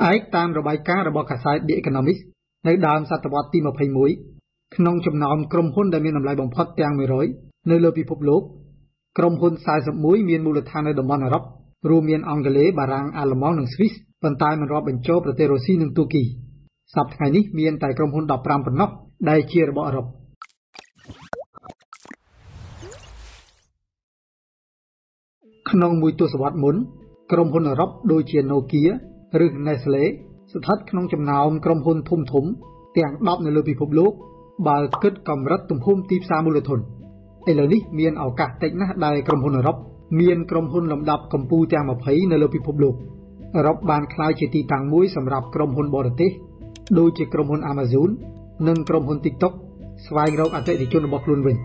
ផ្អែកតាមរបាយការណ៍របស់កាសែត The Economist នៅដើមសតវត្សទី21ក្នុងចំណោមក្រុមហ៊ុនដែលមានតម្លៃបំផុតទាំង100នៅលើពិភពលោកក្រុមហ៊ុន41មានមូលដ្ឋាននៅតំបន់អឺរ៉ុបរួមមានអង់គ្លេសបារាំងអាល្លឺម៉ង់និងស្វីសប៉ុន្តែមិនរាប់បញ្ចូលប្រទេសរុស្ស៊ីនិងទូគីសប្តាហ៍ថ្ងៃនេះមានតែក្រុមហ៊ុន15ប៉ុណ្ណោះដែលជារបស់អឺរ៉ុបក្នុងមួយទសវត្សរ៍មុន ក្រុមហ៊ុនអឺរ៉ុបដូចជា Nokia ឬ Nestle ស្ថិតក្នុងចំណោមក្រុមហ៊ុនធំធំ ទាំង10នៅលើពិភពលោកបើគិតកម្រិតទំហំទីផ្សារមូលធនឥឡូវនេះមានឱកាសតិចណាស់ដែលក្រុមហ៊ុនអឺរ៉ុបមានក្រុមហ៊ុនលំដាប់កម្ពុជាទាំង20នៅលើពិភពលោកអឺរ៉ុបបានក្លាយជាទីតាំងមួយសម្រាប់ក្រុមហ៊ុនបរទេសដូចជាក្រុមហ៊ុន Amazon និងក្រុមហ៊ុន TikTok ស្វែងរកអតិថិជនរបស់ខ្លួនវិញ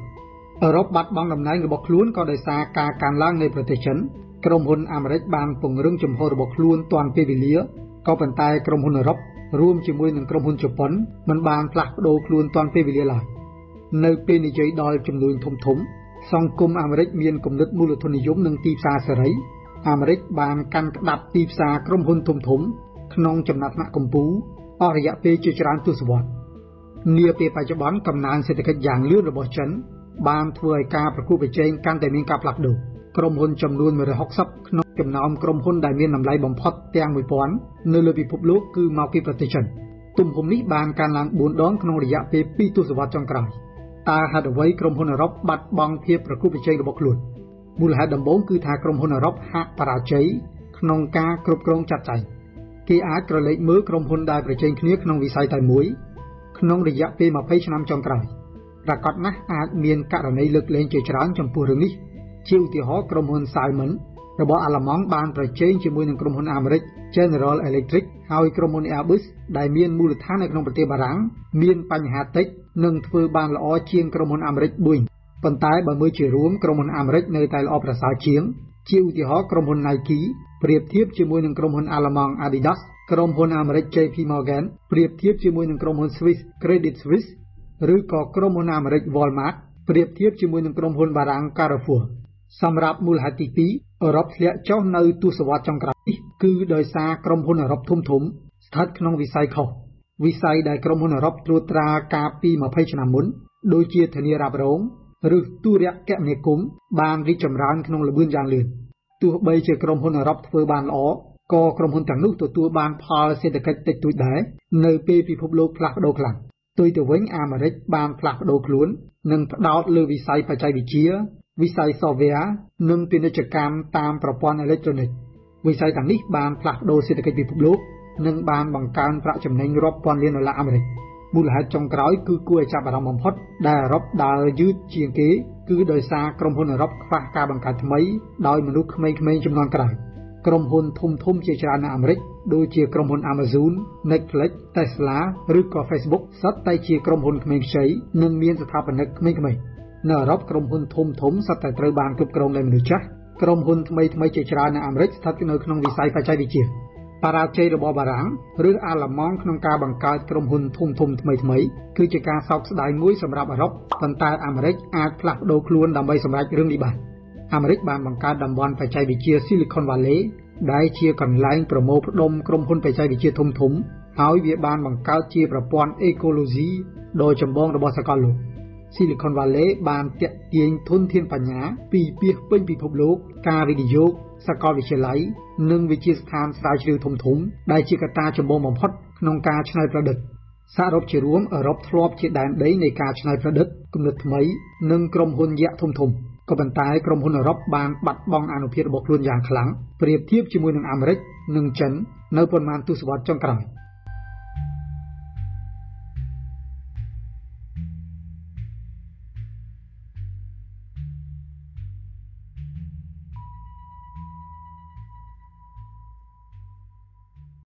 អឺរ៉ុបបាត់បង់តំណែងរបស់ខ្លួនក៏ដោយសារការកើនឡើងនៃប្រទេសចិន ក្រុមហ៊ុនអាមេរិកបានពង្រឹងជំហររបស់ខ្លួនទាន់ពេលវេលាក៏ប៉ុន្តែក្រុមហ៊ុនអឺរ៉ុបរួមជាមួយនឹងក្រុមហ៊ុនជប៉ុនមិនបានផ្លាស់ប្ដូរខ្លួនទាន់ពេលវេលាឡើយនៅពេលនិយាយដល់ចំនួនធំធំ សង្គមអាមេរិកមានគំនិតមូលធននិយមនិងទីផ្សារសេរីអាមេរិកបានកាន់ក្តាប់ទីផ្សារក្រុមហ៊ុនធំធំ ក្នុងចំណាត់ថ្នាក់កម្ពុជាអស់រយៈពេលជាច្រើនទសវត្សរ៍នាពេលបច្ចុប្បន្នកំណើនសេដ្ឋកិច្ចយ៉ាងលឿនរបស់ចិនបានធ្វើឲ្យការប្រកួតប្រជែងកាន់តែមានការផ្លាស់ប្ដូរ ក្រុមហ៊ុនចំនួន160ក្នុងចំណោមក្រុមហ៊ុនដែលមានតម្លៃបំផុតទាំង1000នៅលើពិភពលោកគឺមកពីប្រទេសចិនទំហំនេះបានកើនឡើង4ដងក្នុងរយៈពេល2ទសវត្សរ៍ចុងក្រោយតើហេតុអ្វីក្រុមហ៊ុនអឺរ៉ុបបាត់បង់ភាពប្រកួតប្រជែងរបស់ខ្លួនមូលហេតុដំបូងគឺថាក្រុមហ៊ុនអឺរ៉ុបហាក់បរាជ័យក្នុងការគ្រប់គ្រងចាត់ចែងគេអាចក្រឡេកមើលក្រុមហ៊ុនដែលប្រជែងគ្នាក្នុងវិស័យតែមួយក្នុងរយៈពេល20ឆ្នាំចុងក្រោយប្រកាសណាស់អាចមានករណីលើកលែងជាច្រើនចំពោះរឿងនេះ ជាឧទាហរណ៍ក្រុមហ៊ុន Simon របស់អាល្លឺម៉ង់បានប្រជែងជាមួយនឹងក្រុមហ៊ុនអាមេរិក General Electric ហើយក្រុមហ៊ុន Airbus ដែលមានមូលដ្ឋាននៅក្នុងប្រទេសបារាំងមានបញ្ហាតិចនិងធ្វើបានល្អជាងក្រុមហ៊ុនអាមេរិក Boeing ប៉ុន្តែបើមើលជារួមក្រុមហ៊ុនអាមេរិកនៅតែល្អប្រសើរជាង ជាឧទាហរណ៍ក្រុមហ៊ុន Nike ប្រៀបធៀបជាមួយនឹងក្រុមហ៊ុនអាល្លឺម៉ង់ Adidas ក្រុមហ៊ុនអាមេរិក JP Morgan ប្រៀបធៀបជាមួយនឹងក្រុមហ៊ុន Swiss Credit Suisse ឬក៏ក្រុមហ៊ុនអាមេរិក Walmart ប្រៀបធៀបជាមួយនឹងក្រុមហ៊ុនបារាំង Carrefour សម្រាប់មូលហេតុទី2អឺរ៉ុបធ្លាក់ចុះនៅទសវត្សរ៍ចុងក្រោយនេះគឺដោយសារក្រុមហ៊ុនអឺរ៉ុបធំធំស្ថិតក្នុងវិស័យខុសវិស័យដែលក្រុមហ៊ុនអឺរ៉ុបត្រួតត្រាកាលពី20ឆ្នាំមុនដូចជាធានារ៉ាប់រងឬទូរគមនាគមន៍បានរីកចម្រើនក្នុងល្បឿនយ៉ាងលឿនទោះបីជាក្រុមហ៊ុនអឺរ៉ុបធ្វើបានល្អក៏ក្រុមហ៊ុនទាំងនោះទទួលបានផលសេដ្ឋកិច្ចតិចតួចដែរនៅពេលពិភពលោកផ្លាស់ប្ដូរខ្លាំងផ្ទុយទៅវិញអាមេរិកបានផ្លាស់ប្ដូរខ្លួន និងផ្ដោតលើវិស័យបច្ចេកវិទ្យា វិស័យ software និងពាណិជ្ជកម្មតាមប្រព័ន្ធអេឡិចត្រូនិកវិស័យទាំងនេះបានផ្លាស់ប្ដូរសេដ្ឋកិច្ចពិភពលោកនិងបានបង្កើនប្រាក់ចំណេញរាប់ពាន់លានដុល្លារអាមេរិកមូលហេតុចុងក្រោយគឺគួរឲ្យចាប់អារម្មណ៍បំផុតដែលអឺរ៉ុបដើរយឺតជាងគេគឺដោយសារក្រុមហ៊ុនអឺរ៉ុបខ្វះការបង្កើតថ្មីដោយមនុស្សក្មេងៗចំនួនក្រោយក្រុមហ៊ុនធំធំជាច្រើននៅអាមេរិកដូចជាក្រុមហ៊ុន Amazon, Netflix, Tesla ឬក៏ Facebook សុទ្ធតែជាក្រុមហ៊ុនក្មេងខ្ចីនិងមានស្ថាបនិកក្មេងៗ នៅអឺរ៉ុបក្រុមហ៊ុនធំធំសុទ្ធតែត្រូវបានគ្រប់គ្រងដោយមនុស្សចាស់ក្រុមហ៊ុនថ្មីថ្មីជាច្រើននៅអាមេរិកស្ថិតនៅក្នុងវិស័យបច្ចេកវិទ្យាបរាជ័យរបស់បារាំងឬអាល្លឺម៉ង់ក្នុងការបង្កើតក្រុមហ៊ុនធំធំថ្មីថ្មីគឺជាការសោកស្ដាយមួយសម្រាប់អឺរ៉ុបប៉ុន្តែអាមេរិកអាចផ្លាស់ប្ដូរខ្លួនដើម្បីសម្រេចរឿងនេះបានអាមេរិកបានបង្កើតតំបន់បច្ចេកវិទ្យា Silicon Valley ដែលជាកន្លែងប្រមូលផ្ដុំក្រុមហ៊ុនបច្ចេកវិទ្យាធំធំហើយវាបានបង្កើតជាប្រព័ន្ធអេកូឡូស៊ីដ៏ចម្បងរបស់សកលលោក Silicon Valley បានតាក់ទាញធនធានបញ្ញា ពីពាសពេញពិភពលោក ការវិនិយោគសាកលវិទ្យាល័យនិងវិទ្យាស្ថានស្រាវជ្រាវធំធំ ដែលជាកត្តាចម្បងបំផុតក្នុងការច្នៃប្រឌិតសរុបជារួមអឺរ៉ុបធ្លាប់ជាដែនដីនៃការច្នៃប្រឌិតគំនិតថ្មី និងក្រុមហ៊ុនយក្សធំធំក៏ប៉ុន្តែក្រុមហ៊ុនអឺរ៉ុបបានបាត់បង់អានុភាពរបស់ខ្លួនយ៉ាងខ្លាំងប្រៀបធៀបជាមួយនឹងអាមេរិកនិងចិននៅប៉ុន្មានទសវត្សរ៍ចុងក្រោយ។